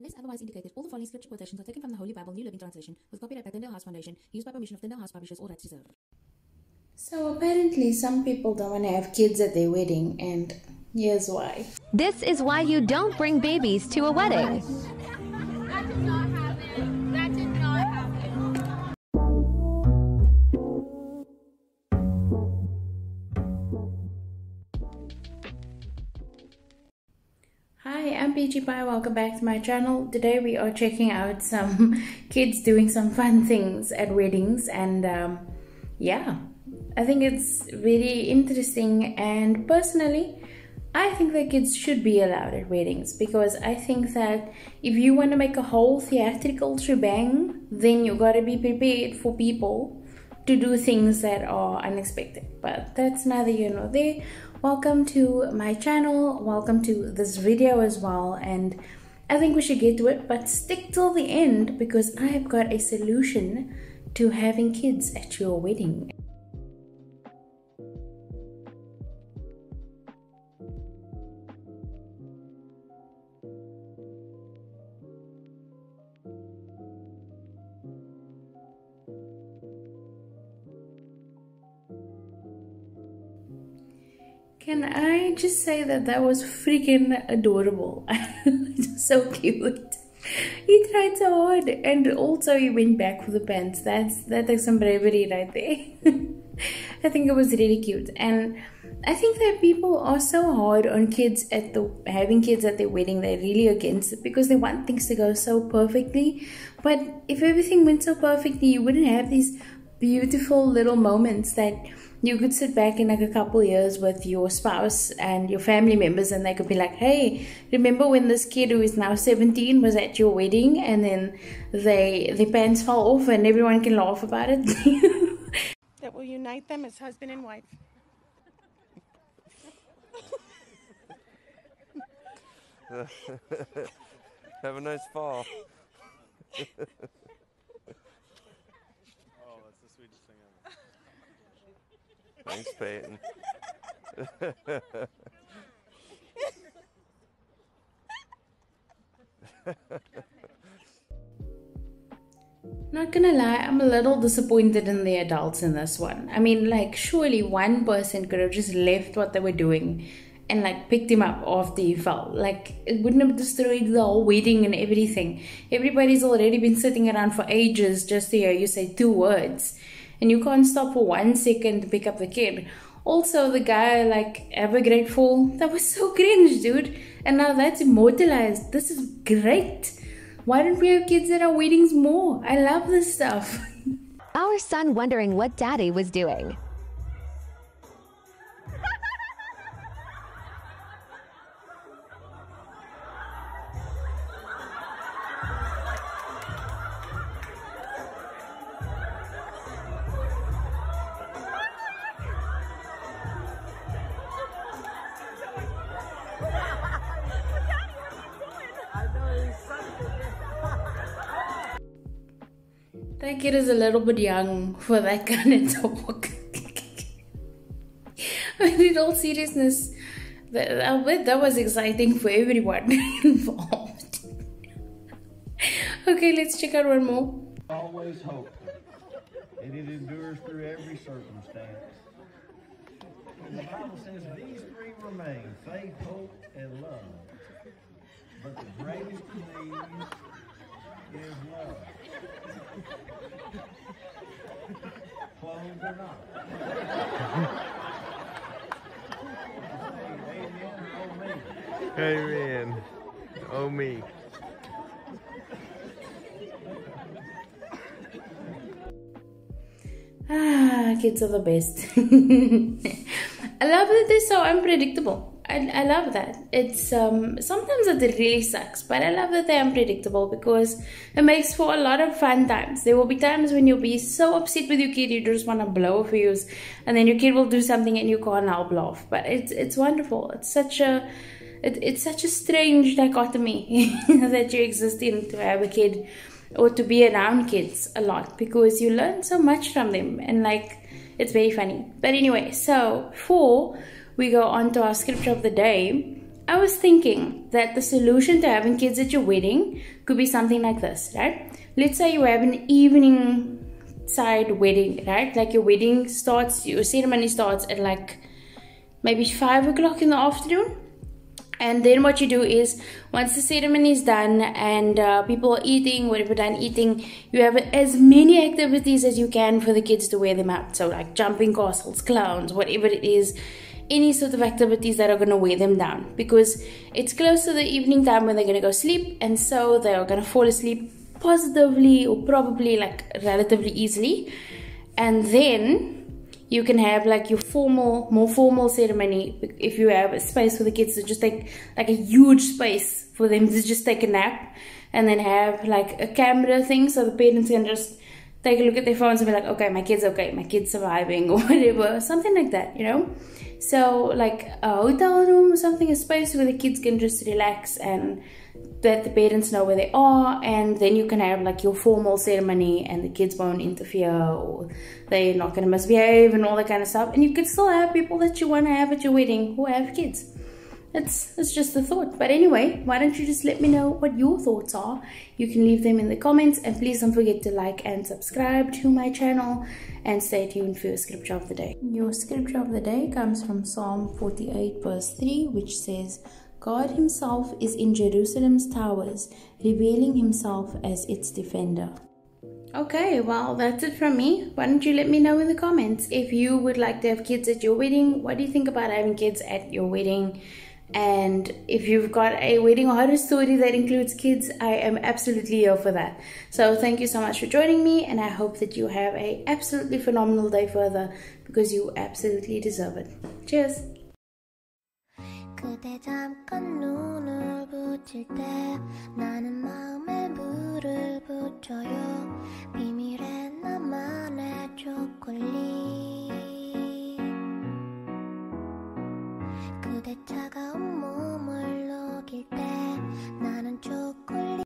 Unless otherwise indicated, all the following scripture quotations are taken from the Holy Bible New Living Translation with copyright by the Tyndale House Foundation, used by permission of the Tyndale House Publishers, all rights reserved. So apparently some people don't want to have kids at their wedding and here's why. This is why you don't bring babies to a wedding. Hi, I'm Peachy Pye. Welcome back to my channel. Today we are checking out some kids doing some fun things at weddings and um, yeah, I think it's really interesting and personally I think that kids should be allowed at weddings because I think that if you want to make a whole theatrical shebang, then you gotta be prepared for people to do things that are unexpected. But that's neither here nor there. Welcome to my channel, welcome to this video as well, and I think we should get to it, but stick till the end because I have got a solution to having kids at your wedding. Can I just say that that was freaking adorable? so cute. He tried so hard, and also he went back for the pants. That's that takes some bravery right there. I think it was really cute, and I think that people are so hard on kids at the having kids at their wedding. They're really against it because they want things to go so perfectly. But if everything went so perfectly, you wouldn't have these beautiful little moments that you could sit back in like a couple years with your spouse and your family members and they could be like hey remember when this kid who is now 17 was at your wedding and then they the pants fell off and everyone can laugh about it that will unite them as husband and wife. Have a nice fall. Oh, that's the sweetest thing ever. Thanks, Peyton. Not gonna lie, I'm a little disappointed in the adults in this one. I mean, like, surely one person could have just left what they were doing and like picked him up after he fell. Like, it wouldn't have destroyed the whole wedding and everything. Everybody's already been sitting around for ages just to hear you say two words, and you can't stop for one second to pick up the kid. Also, the guy, like, ever grateful, that was so cringe, dude. And now that's immortalized. This is great. Why don't we have kids at our weddings more? I love this stuff. Our son wondering what daddy was doing. That kid is a little bit young for that kind of talk. but in all seriousness, that, I bet that was exciting for everyone involved. okay, let's check out one more. always hope, and it endures through every circumstance. And the Bible says these three remain faith, hope, and love. But the greatest of these is love. Clothes not. Oh. Amen. Oh me. Ah, kids are the best. I love that they're so unpredictable. I, I love that. It's um sometimes it really sucks, but I love that they're unpredictable because it makes for a lot of fun times. There will be times when you'll be so upset with your kid you just want to blow a fuse, and then your kid will do something and you can't help laugh. But it's it's wonderful. It's such a it, it's such a strange dichotomy that you exist in to have a kid or to be around kids a lot because you learn so much from them and like it's very funny. But anyway, so before we go on to our scripture of the day, I was thinking that the solution to having kids at your wedding could be something like this, right? Let's say you have an evening side wedding, right? Like your wedding starts, your ceremony starts at like maybe five o'clock in the afternoon. And then what you do is, once the ceremony is done and uh, people are eating, whatever done eating, you have as many activities as you can for the kids to wear them out. So like jumping castles, clowns, whatever it is, any sort of activities that are going to weigh them down. Because it's close to the evening time when they're going to go sleep, and so they are going to fall asleep positively or probably like relatively easily. And then you can have like your formal more formal ceremony if you have a space for the kids to just take like a huge space for them to just take a nap and then have like a camera thing so the parents can just a look at their phones and be like okay my kid's okay my kid's surviving or whatever something like that you know? So like a hotel room or something a space where the kids can just relax and that the parents know where they are and then you can have like your formal ceremony and the kids won't interfere or they're not going to misbehave and all that kind of stuff and you can still have people that you want to have at your wedding who have kids it's it's just a thought but anyway why don't you just let me know what your thoughts are you can leave them in the comments and please don't forget to like and subscribe to my channel and stay tuned for your scripture of the day your scripture of the day comes from psalm 48 verse 3 which says God Himself is in Jerusalem's towers, revealing Himself as its defender. Okay, well, that's it from me. Why don't you let me know in the comments if you would like to have kids at your wedding? What do you think about having kids at your wedding? And if you've got a wedding horror story that includes kids, I am absolutely here for that. So thank you so much for joining me, and I hope that you have a absolutely phenomenal day further because you absolutely deserve it. Cheers! 그대 잠깐 눈을 붙일 때 나는 마음에 물을 붙